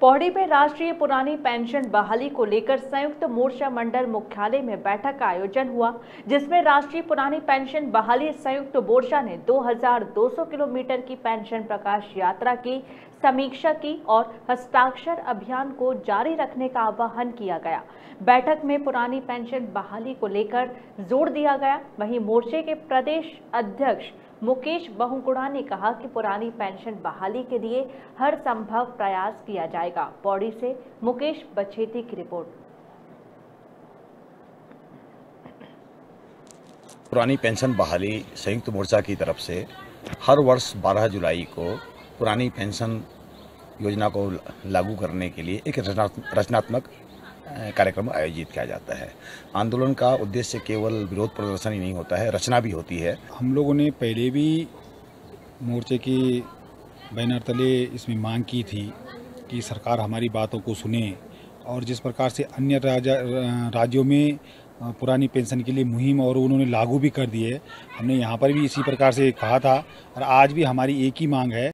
पौड़ी में राष्ट्रीय पुरानी पेंशन बहाली को लेकर संयुक्त मोर्चा मंडल मुख्यालय में बैठक का आयोजन हुआ, जिसमें राष्ट्रीय पुरानी पेंशन बहाली संयुक्त मोर्चा ने 2200 किलोमीटर की पेंशन प्रकाश यात्रा की, समीक्षा की और हस्ताक्षर अभियान को जारी रखने का आह्वान किया गया। बैठक में पुरानी पेंशन बहाली को लेकर ज़ोर दिया गया। वहीं मोर्चे के प्रदेश अध्यक्ष मुकेश बहुगुणा ने कहा कि पुरानी पेंशन बहाली के लिए हर संभव प्रयास किया जाएगा। पौड़ी से मुकेश बछेती की रिपोर्ट। पुरानी पेंशन बहाली संयुक्त मोर्चा की तरफ़ से हर वर्ष 12 जुलाई को पुरानी पेंशन योजना को लागू करने के लिए एक रचनात्मक कार्यक्रम आयोजित किया जाता है। आंदोलन का उद्देश्य केवल विरोध प्रदर्शन ही नहीं होता है, रचना भी होती है। हम लोगों ने पहले भी मोर्चे के बैनर तले इसमें मांग की थी कि सरकार हमारी बातों को सुने और जिस प्रकार से अन्य राज्यों में पुरानी पेंशन के लिए मुहिम और उन्होंने लागू भी कर दी है, हमने यहाँ पर भी इसी प्रकार से कहा था और आज भी हमारी एक ही मांग है।